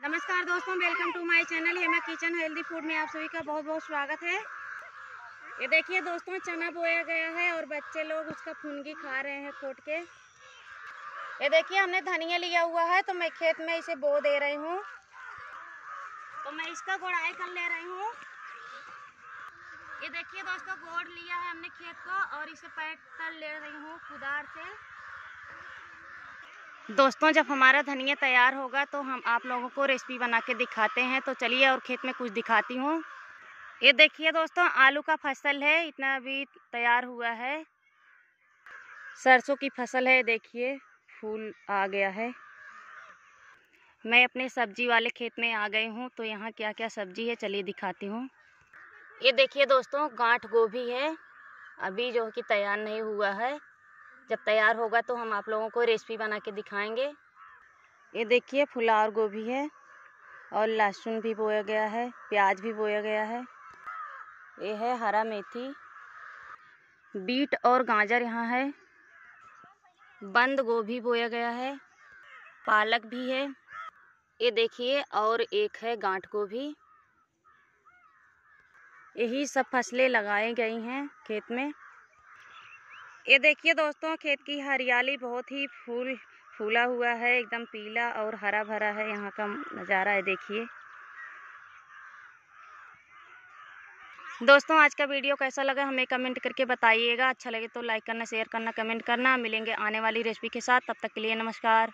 नमस्कार दोस्तों welcome to my channel Hema kitchen healthy food में आप सभी का बहुत बहुत स्वागत है। ये देखिए दोस्तों, चना बोया गया है और बच्चे लोग उसका फुनगी खा रहे हैं खोट के। ये देखिए, हमने धनिया लिया हुआ है तो मैं खेत में इसे बो दे रही हूँ। तो मैं इसका गोड़ाई कर ले रही हूँ। ये देखिए दोस्तों, गोड़ लिया है हमने खेत को और इसे पैक कर ले रही हूँ कुदार से। दोस्तों, जब हमारा धनिया तैयार होगा तो हम आप लोगों को रेसिपी बना के दिखाते हैं। तो चलिए और खेत में कुछ दिखाती हूँ। ये देखिए दोस्तों, आलू का फ़सल है, इतना अभी तैयार हुआ है। सरसों की फ़सल है, देखिए, फूल आ गया है। मैं अपने सब्ज़ी वाले खेत में आ गई हूँ तो यहाँ क्या क्या सब्ज़ी है, चलिए दिखाती हूँ। ये देखिए दोस्तों, गांठ गोभी है। अभी जो कि तैयार नहीं हुआ है। जब तैयार होगा तो हम आप लोगों को रेसिपी बना के दिखाएँगे। ये देखिए फुलावर गोभी है और लहसुन भी बोया गया है, प्याज भी बोया गया है। ये है हरा मेथी। बीट और गाजर यहाँ है। बंद गोभी बोया गया है। पालक भी है। ये देखिए, और एक है गांठ गोभी। यही सब फ़सलें लगाई गई हैं खेत में। ये देखिए दोस्तों, खेत की हरियाली बहुत ही फूल, फूला हुआ है, एकदम पीला और हरा भरा है, यहाँ का नज़ारा है देखिए। दोस्तों, आज का वीडियो कैसा लगा हमें कमेंट करके बताइएगा अच्छा लगे तो लाइक करना, शेयर करना, कमेंट करना, मिलेंगे आने वाली रेसिपी के साथ, तब तक के लिए नमस्कार।